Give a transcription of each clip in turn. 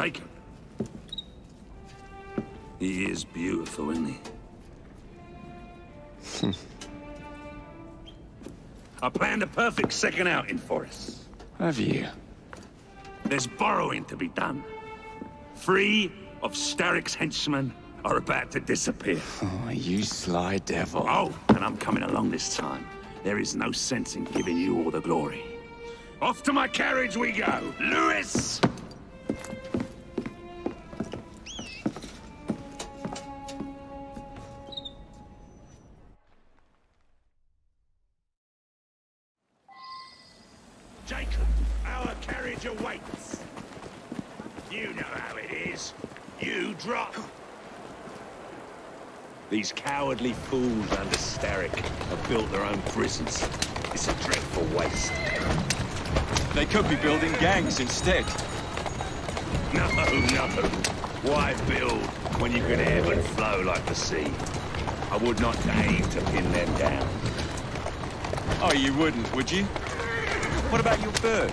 Jacob. He is beautiful, isn't he? I planned a perfect second outing for us. Have you? There's borrowing to be done. Three of Starrick's henchmen are about to disappear. Oh, you sly devil. Oh, and I'm coming along this time. There is no sense in giving you all the glory. Off to my carriage we go! Lewis! These cowardly fools under Starrick have built their own prisons. It's a dreadful waste. They could be building gangs instead. No, no. Why build when you can ebb and flow like the sea? I would not aim to pin them down. Oh, you wouldn't, would you? What about your bird?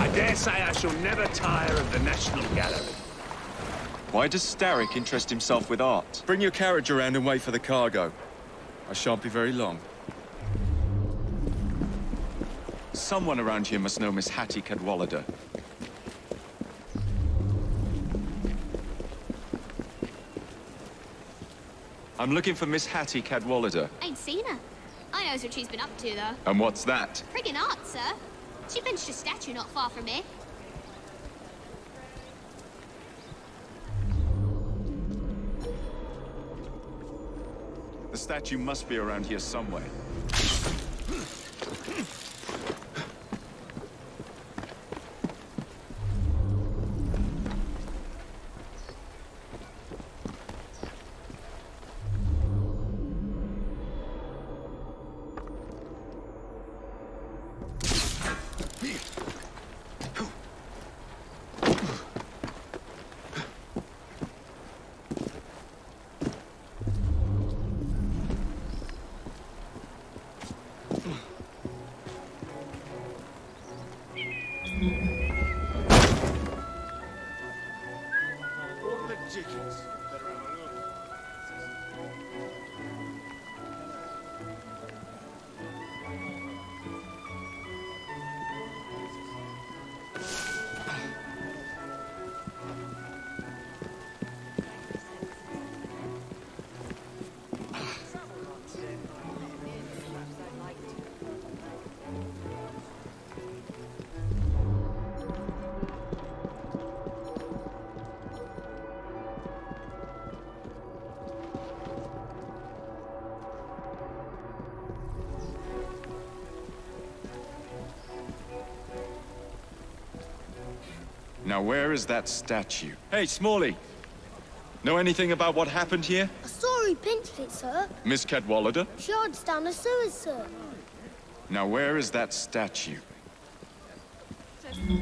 I dare say I shall never tire of the National Gallery. Why does Starrick interest himself with art? Bring your carriage around and wait for the cargo. I shan't be very long. Someone around here must know Miss Hattie Cadwallader. I'm looking for Miss Hattie Cadwallader. Ain't seen her. I knows what she's been up to, though. And what's that? Friggin' art, sir. She finished a statue not far from here. Statue must be around here somewhere. Now where is that statue? Hey, Smalley! Know anything about what happened here? I saw he pinched it, sir. Miss Cadwallader? She hides down the sewers, sir. Now where is that statue?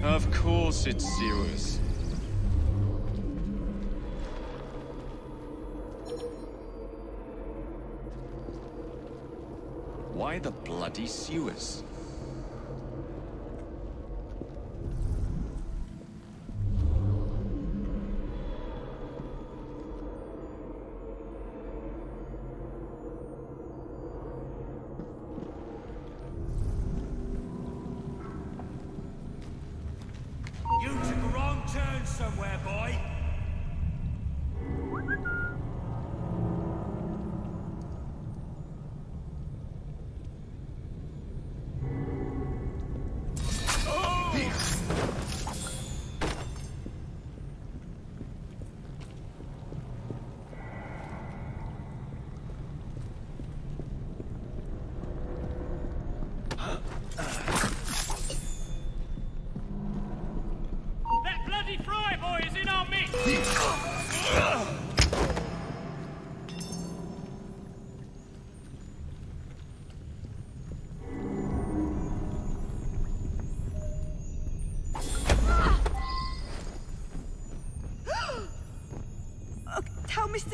Of course it's sewers. Why the bloody sewers?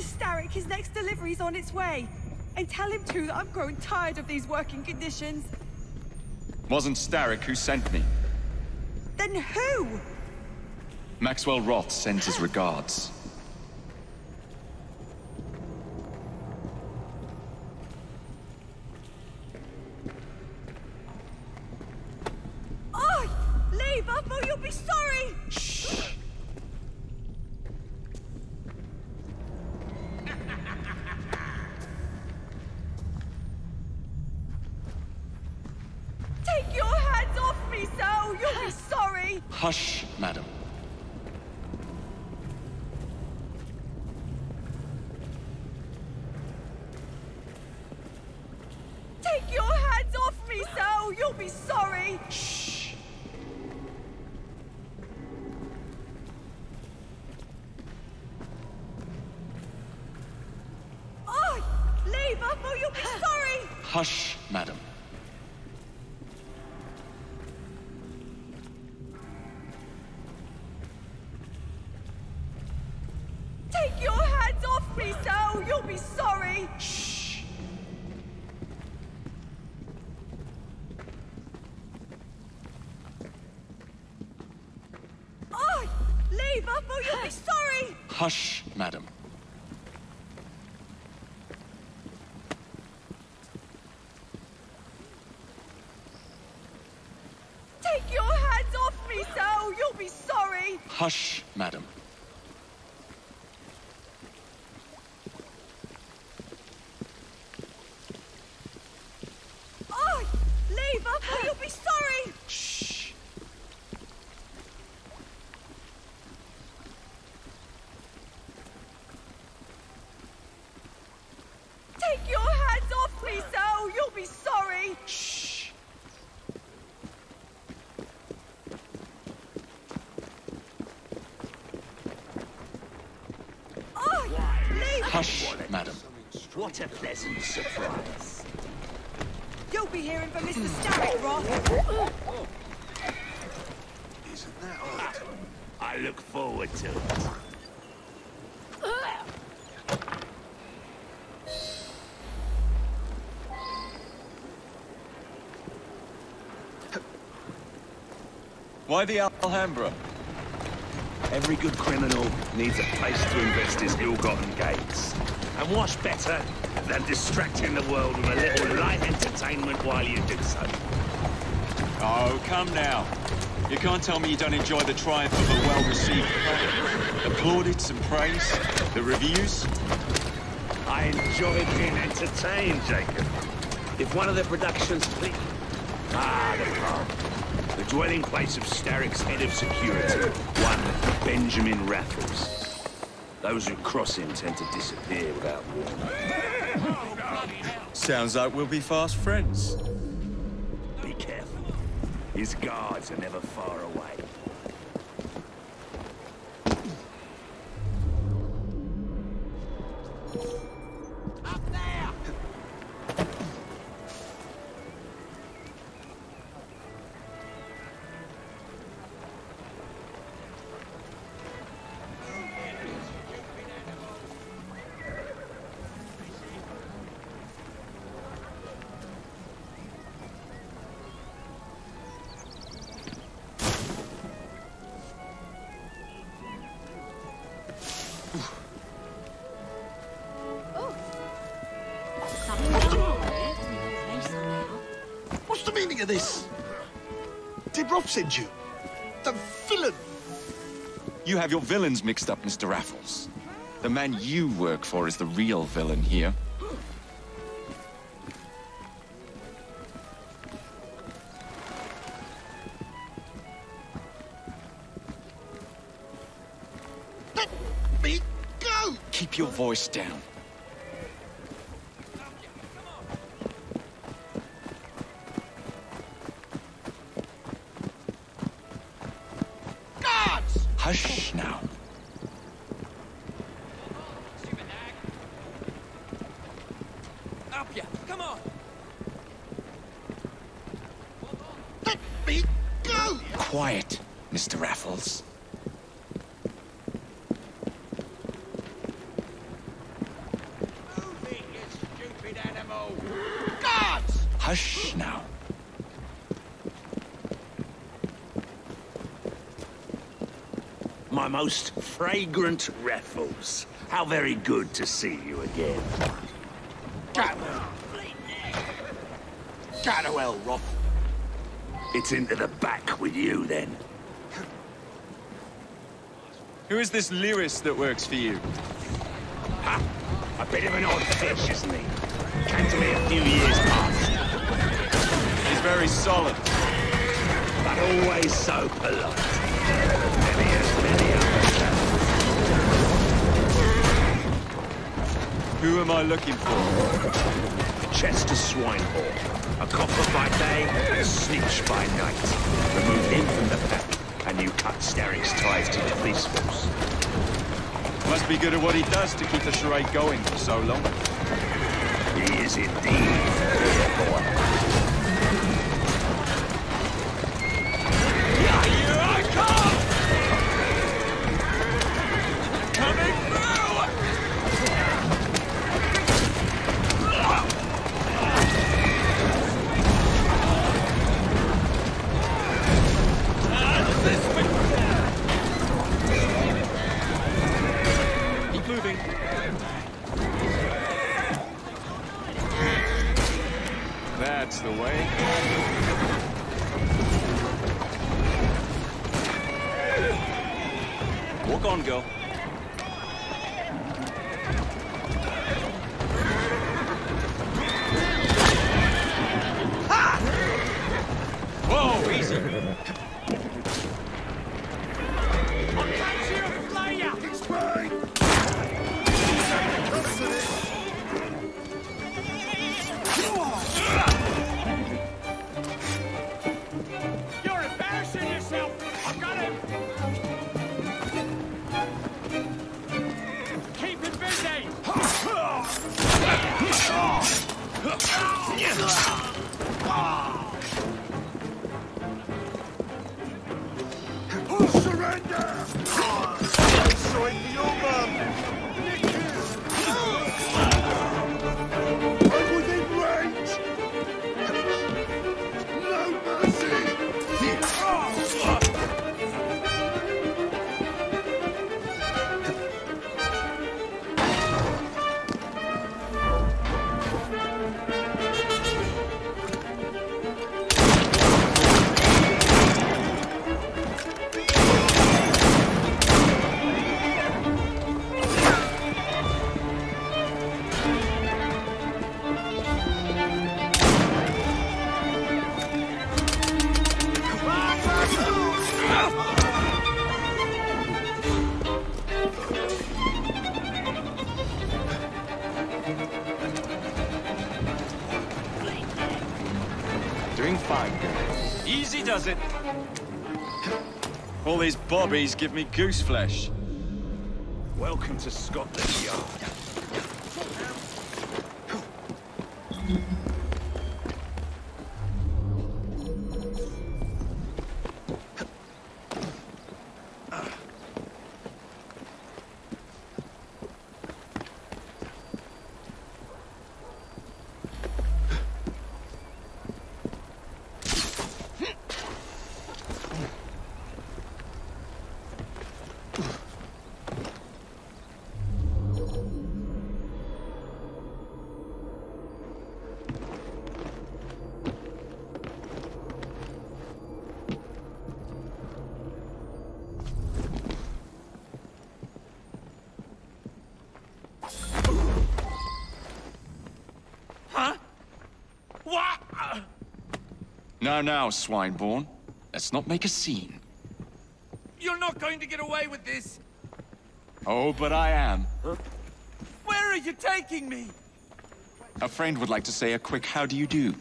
Mr. Starrick his next delivery's on its way. And tell him too that I'm growing tired of these working conditions. Wasn't Starrick who sent me? Then who? Maxwell Roth sends his regards. Madam. Take your hands off me, so you'll be sorry! Shh. Oi! Leave up or you'll be sorry! Hush, madam. Take your hands off me, so you'll be sorry! Hush, madam. Oi! Leave up or you'll be sorry! Shh. Take your hands off me, so you'll be sorry! Shh. Oi! Leave! Hush, madam. What a pleasant surprise. You'll be hearing from Mr. Starrick, Roth! Isn't that odd? I look forward to it. Why the Alhambra? Every good criminal needs a place to invest his ill-gotten gains. And what's better than distracting the world with a little light entertainment while you do so? Oh, come now. You can't tell me you don't enjoy the triumph of a well-received play. The plaudits and praise, the reviews. I enjoy being entertained, Jacob. If one of the productions please... Ah, the. Dwelling place of Starrick's head of security, one Benjamin Raffles. Those who cross him tend to disappear without warning. Sounds like we'll be fast friends. Be careful. His guards are never far away. You? The villain! You have your villains mixed up, Mr. Raffles. The man you work for is the real villain here. Let me go! Keep your voice down. Guards! Hush now. Up ya! Come on! Let me go! Quiet, Mr. Raffles. Move it, you stupid animal! Guards! Hush now. my most fragrant raffles. How very good to see you again. Ganowell, Rob. It's into the back with you, then. Who is this lyrist that works for you? Ha! A bit of an odd fish, isn't he? Came to me a few years past, He's very solid. but always so polite. Who am I looking for? Chester Swinehawk. A copper by day and a snitch by night. Remove him from the pack, and you cut Starrick's ties to the police force. Must be good at what he does to keep the charade going for so long. He is indeed, Walk All these bobbies give me goose flesh. Welcome to Scotland Yard. Now, now, Swinebourne. Let's not make a scene. You're not going to get away with this! Oh, but I am. Where are you taking me? A friend would like to say a quick how do you do.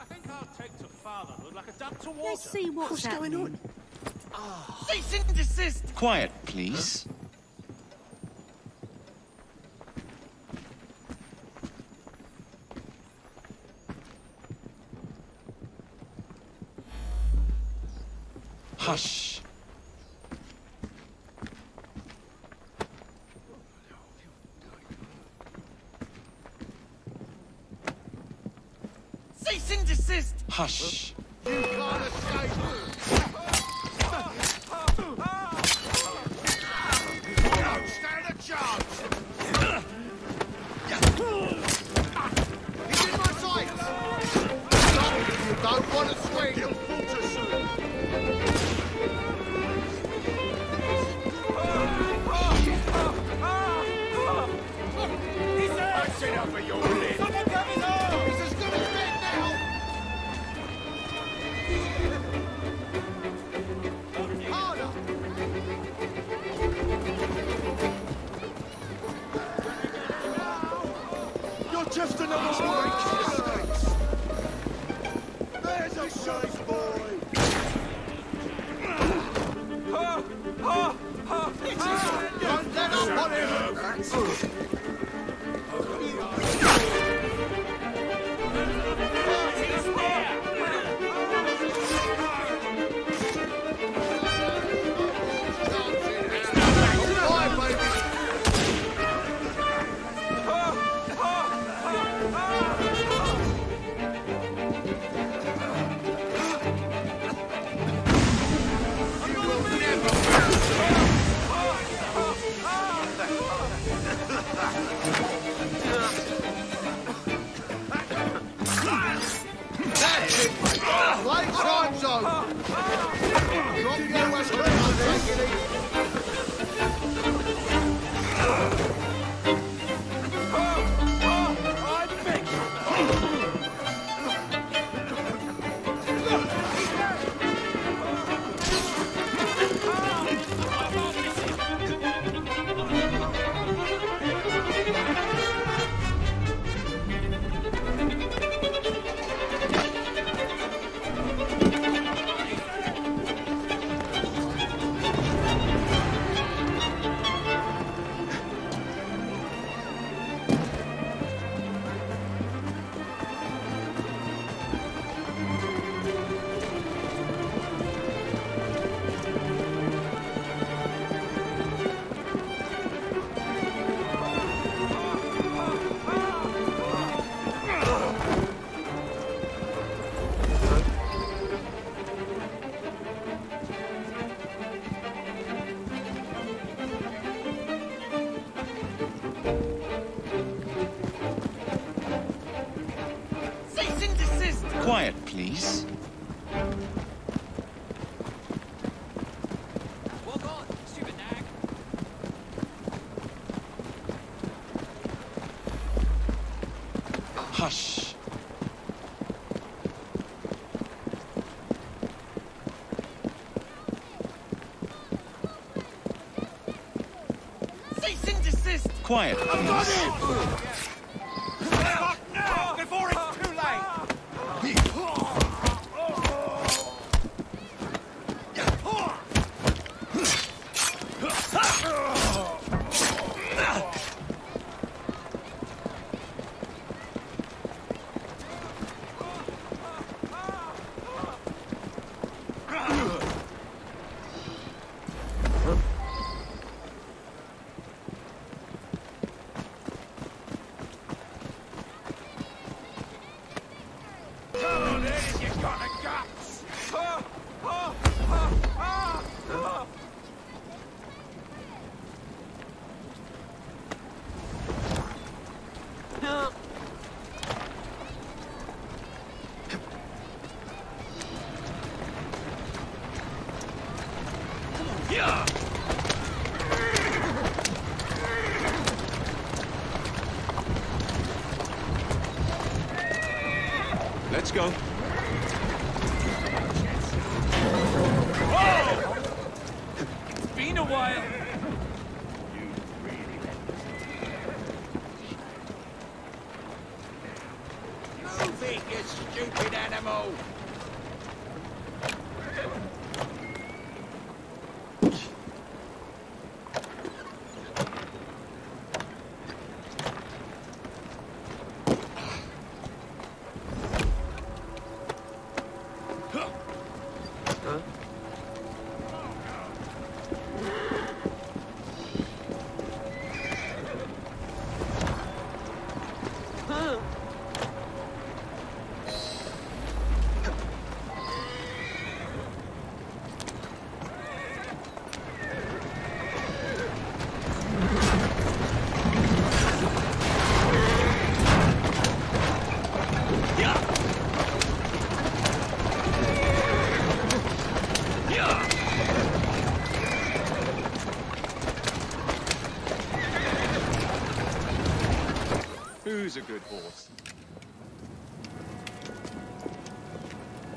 I think I'll take to fatherhood like a duck to water. Let's see what's, What's going on? Ah, cease and desist! Quiet, please. Hush. Cease and desist! Hush. Ha! Ha! Ha! Ha! please? go.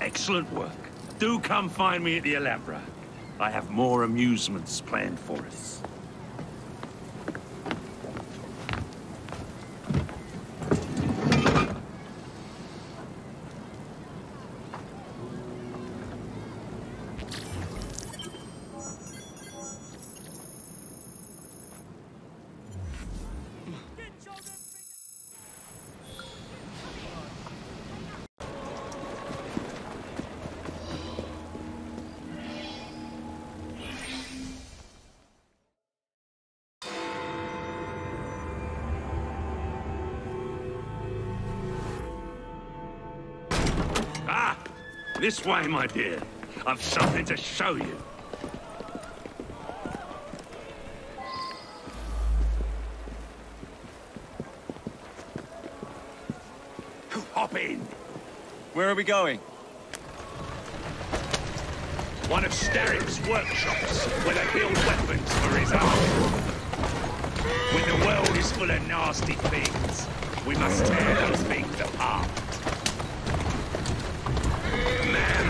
Excellent work. Do come find me at the Alhambra. I have more amusements planned for This way, my dear. I've something to show you. Hop in. Where are we going? One of Starrick's workshops, where they build weapons for his army. When the world is full of nasty things, we must tear those things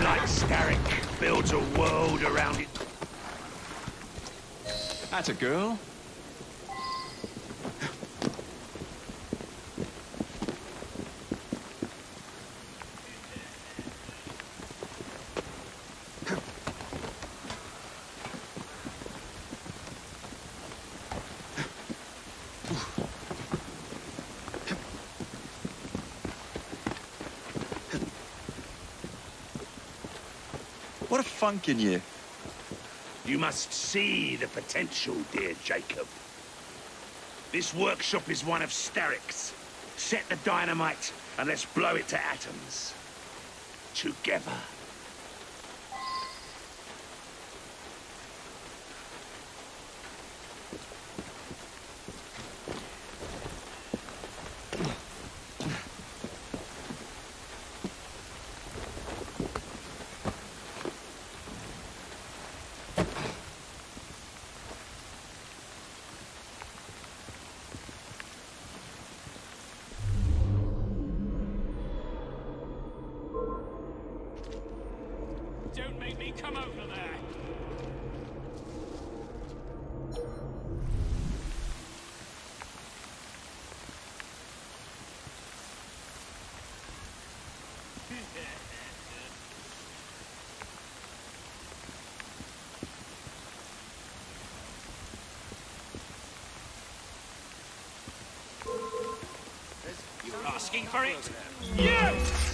Like Starrick builds a world around it. That's a girl. What a funk in you. You must see the potential, dear Jacob. This workshop is one of Starrick's. Set the dynamite and let's blow it to atoms. Together. Don't make me come over there. You're asking for? Yes!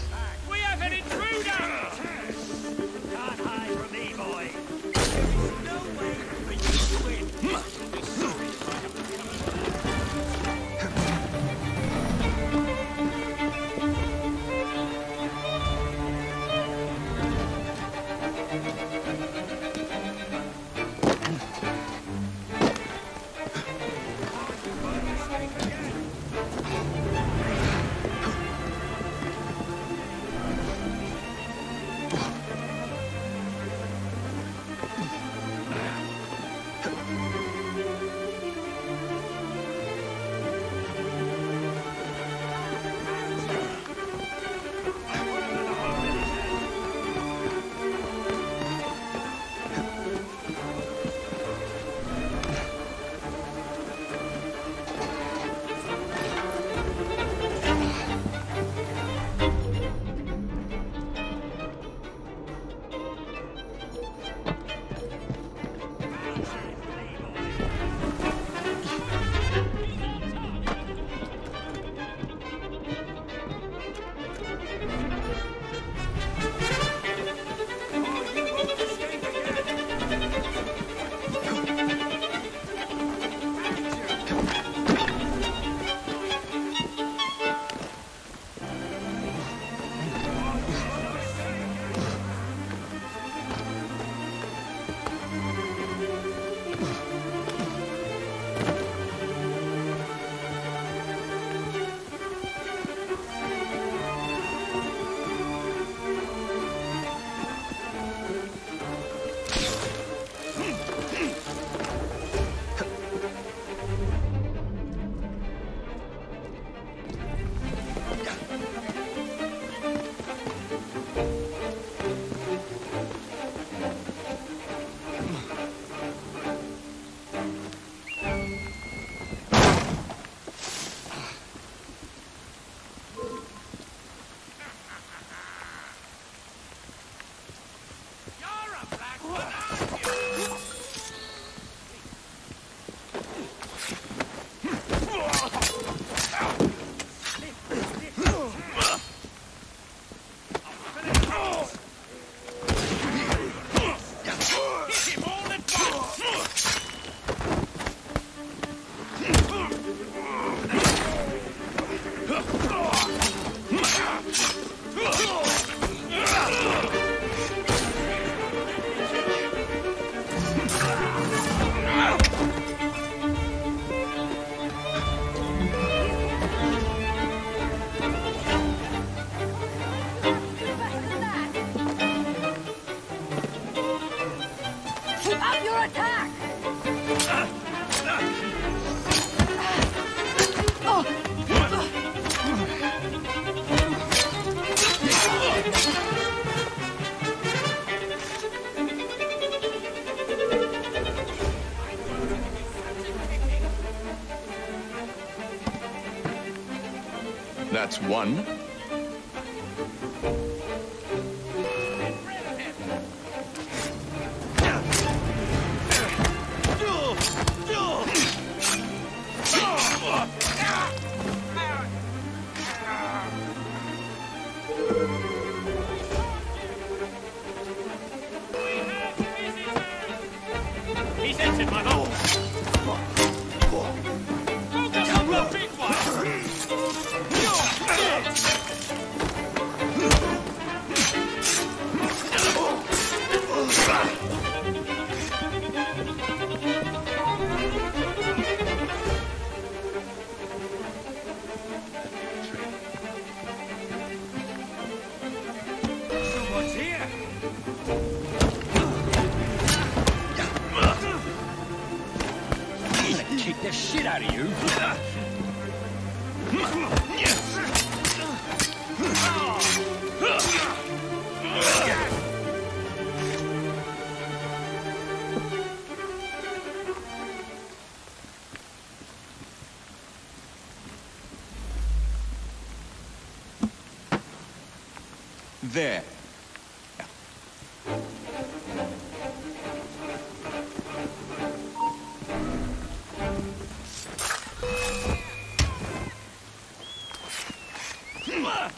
Ugh!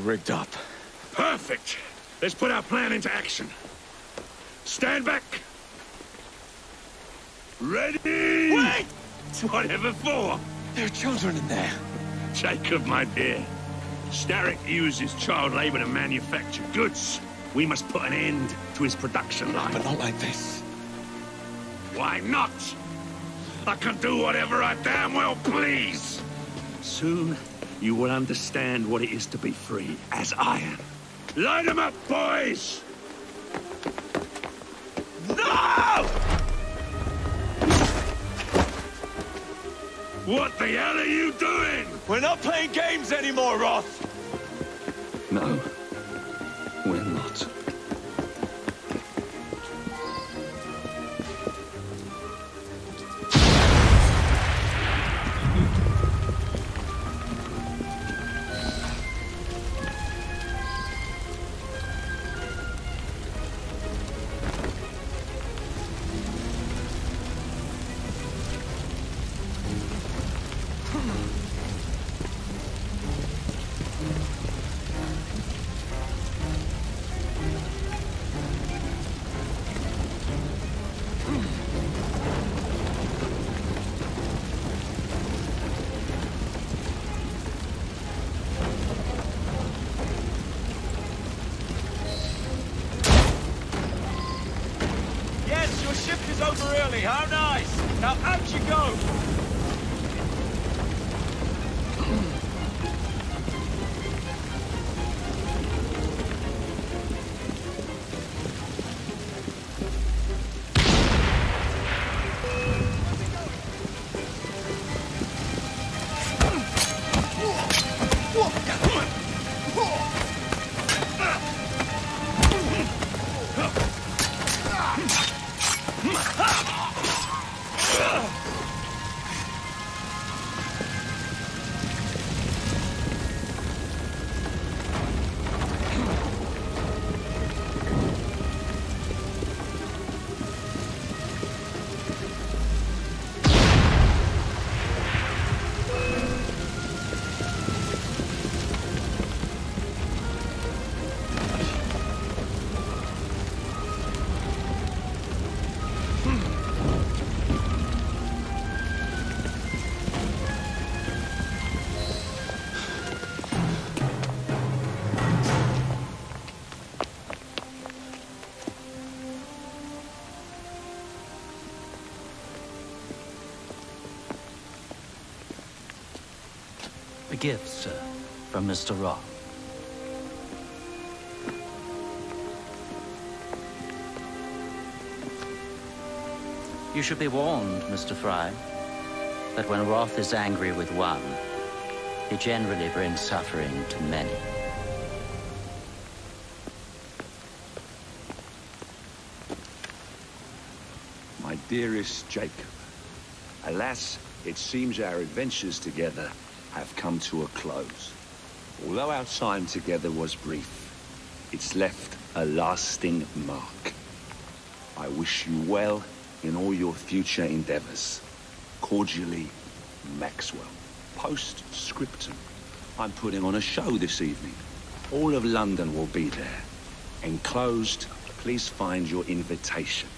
Rigged up. Perfect. Let's put our plan into action. Stand back. Ready? Wait! Whatever for. There are children in there. Jacob, my dear. Starrick uses child labor to manufacture goods. We must put an end to his production line. But not like this. Why not? I can do whatever I damn well please. Soon, you will understand what it is to be free, as I am. Light 'em up, boys! No! What the hell are you doing? We're not playing games anymore, Roth! No, gift, sir, from Mr. Roth. You should be warned, Mr. Frye, that when Roth is angry with one, he generally brings suffering to many. My dearest Jacob, alas, it seems our adventures together have come to a close. Although our time together was brief, it's left a lasting mark. I wish you well in all your future endeavors. Cordially, Maxwell. Postscriptum. I'm putting on a show this evening. All of London will be there. Enclosed, please find your invitation.